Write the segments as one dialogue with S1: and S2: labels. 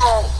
S1: Oh.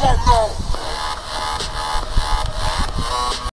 S1: 在这